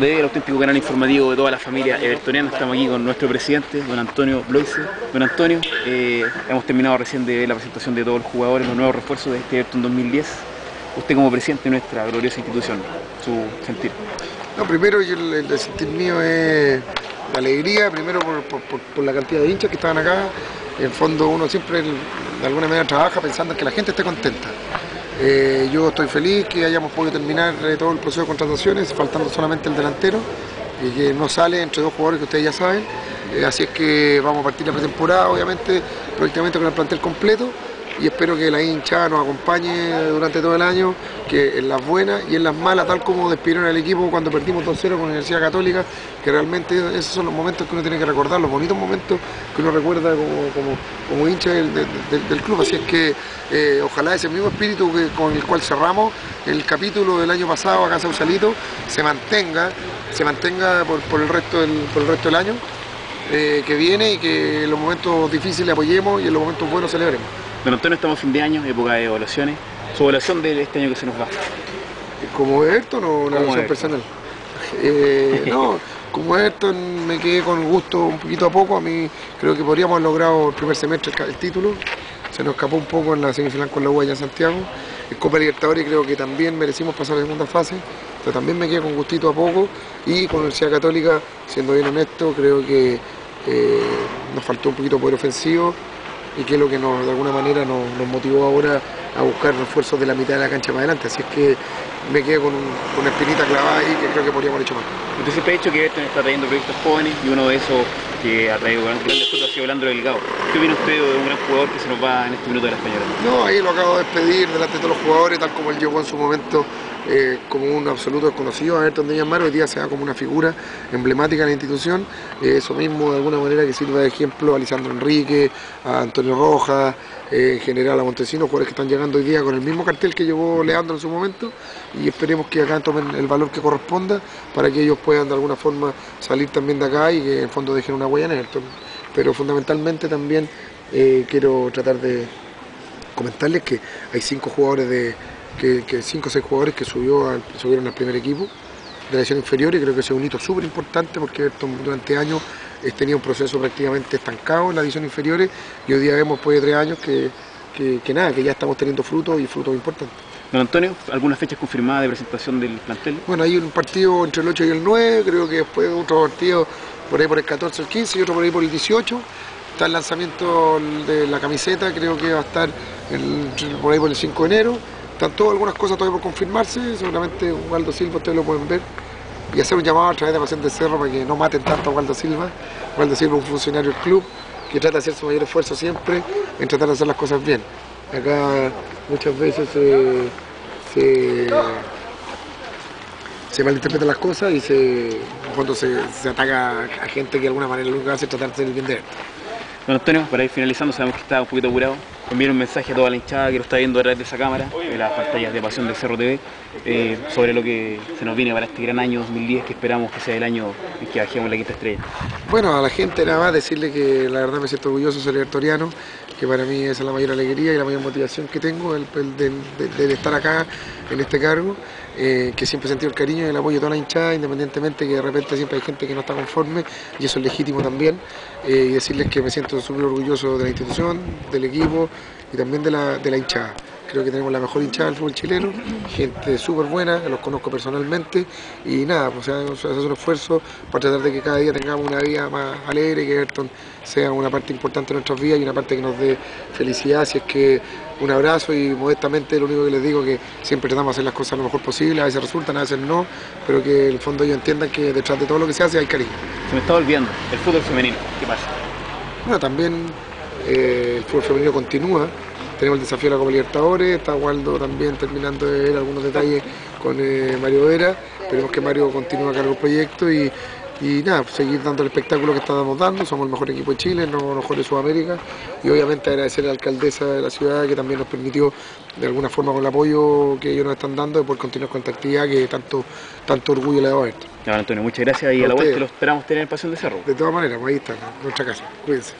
TV, el auténtico canal informativo de toda la familia evertoniana. Estamos aquí con nuestro presidente, don Antonio Bloise. Don Antonio, eh, hemos terminado recién de ver la presentación de todos los jugadores, los nuevos refuerzos de este Everton 2010. Usted como presidente de nuestra gloriosa institución, su sentir. No, primero el, sentir mío es la alegría, primero por, la cantidad de hinchas que estaban acá. En el fondo uno siempre de alguna manera trabaja pensando en que la gente esté contenta. Eh, yo estoy feliz que hayamos podido terminar eh, todo el proceso de contrataciones, faltando solamente el delantero, y que no sale entre dos jugadores que ustedes ya saben. Eh, así es que vamos a partir la pretemporada, obviamente, prácticamente con el plantel completo y espero que la hincha nos acompañe durante todo el año, que en las buenas y en las malas, tal como despidieron al equipo cuando perdimos 2-0 con la Universidad Católica, que realmente esos son los momentos que uno tiene que recordar, los bonitos momentos que uno recuerda como, hincha del, club. Así es que eh, ojalá ese mismo espíritu con el cual cerramos el capítulo del año pasado acá en Sausalito se mantenga, se mantenga por, el, resto del, por el resto del año. Eh, que viene y que en los momentos difíciles apoyemos y en los momentos buenos celebremos. Don Antonio, estamos fin de año, época de evaluaciones. ¿Su evaluación de este año que se nos va? ¿Como Everton o una evaluación personal? Eh, no, como Everton me quedé con gusto un poquito a poco. A mí creo que podríamos haber logrado el primer semestre el, título. Se nos escapó un poco en la semifinal con la U en Santiago. En Copa Libertadores creo que también merecimos pasar a la segunda fase, pero también me quedé con gustito a poco. Y con la Universidad Católica, siendo bien honesto, creo que eh, nos faltó un poquito poder ofensivo y que es lo que nos, de alguna manera nos, motivó ahora a buscar refuerzos de la mitad de la cancha para adelante. Así es que me quedo con, una espinita clavada ahí que creo que podríamos haber hecho más. Usted siempre ha dicho que Everton está trayendo proyectos jóvenes y uno de esos que ha traído grandes frutos ha sido Leandro Delgado. ¿Qué opina usted de un gran jugador que se nos va en este minuto de la española? No, ahí lo acabo de despedir delante de todos los jugadores, tal como él llegó en su momento eh, como un absoluto desconocido. Ayrton de Maro hoy día se da como una figura emblemática de la institución. Eh, eso mismo de alguna manera que sirva de ejemplo a Lisandro Enrique, a Antonio Rojas, eh, en general a Montesinos, jugadores que están llegando hoy día con el mismo cartel que llevó Leandro en su momento y esperemos que acá tomen el valor que corresponda para que ellos puedan de alguna forma salir también de acá y que en fondo dejen una huella en Ayrton. Pero fundamentalmente también quiero tratar de comentarles que hay cinco jugadores de que, cinco o seis jugadores que subió subieron al primer equipo de la división inferior y creo que es un hito súper importante porque durante años tenía un proceso prácticamente estancado en la división inferiores y hoy día vemos después de tres años que, que, nada, que ya estamos teniendo frutos y frutos importantes. Don Antonio, ¿algunas fechas confirmadas de presentación del plantel? Bueno, hay un partido entre el 8 y el 9, creo que después otro partido por ahí por el 14 o el 15 y otro por ahí por el 18. Está el lanzamiento de la camiseta, creo que va a estar por ahí por el 5 de enero todas algunas cosas todavía por confirmarse, seguramente Waldo Silva ustedes lo pueden ver. Y hacer un llamado a través de Pasión de Cerro para que no maten tanto a Waldo Silva. Waldo Silva es un funcionario del club que trata de hacer su mayor esfuerzo siempre en tratar de hacer las cosas bien. Acá muchas veces se, se, malinterpretan las cosas y se, cuando se, ataca a gente que de alguna manera lo único que hace es tratar de el bien de él. Bueno, Antonio, para ir finalizando, sabemos que está un poquito apurado. Enviar un mensaje a toda la hinchada que lo está viendo a través de esa cámara, de las pantallas de Pasión de Cerro TV, eh, sobre lo que se nos viene para este gran año 2010, que esperamos que sea el año en que bajemos la quinta estrella. Bueno, a la gente nada más decirle que la verdad me siento orgulloso de ser victoriano, que para mí esa es la mayor alegría y la mayor motivación que tengo, el, de, estar acá en este cargo, eh, que siempre he sentido el cariño y el apoyo de toda la hinchada, independientemente que de repente siempre hay gente que no está conforme, y eso es legítimo también, eh, y decirles que me siento súper orgulloso de la institución, del equipo y también de la, de la hinchada. Creo que tenemos la mejor hinchada del fútbol chileno, gente súper buena, los conozco personalmente y nada, pues se hace un esfuerzo para tratar de que cada día tengamos una vida más alegre, que Everton sea una parte importante de nuestras vidas y una parte que nos dé felicidad. Así es que un abrazo y modestamente lo único que les digo es que siempre tratamos de hacer las cosas lo mejor posible, a veces resultan, a veces no, pero que en el fondo ellos entiendan que detrás de todo lo que se hace hay cariño. Se me está olvidando, el fútbol femenino, ¿qué pasa? Bueno, también eh, el fútbol femenino continúa, tenemos el desafío de la Copa Libertadores, está Waldo también terminando de ver algunos detalles con eh, Mario Vera, esperemos que Mario continúe a cargo del proyecto y, nada, seguir dando el espectáculo que estamos dando, somos el mejor equipo de Chile, no los mejores de Sudamérica y obviamente agradecer a la alcaldesa de la ciudad que también nos permitió de alguna forma con el apoyo que ellos nos están dando de poder continuar con esta actividad que tanto, tanto orgullo le da a esto. Antonio, muchas gracias y a, la vuelta lo esperamos tener en Pasión de Cerro. De todas maneras, pues ahí está, nuestra casa, cuídense.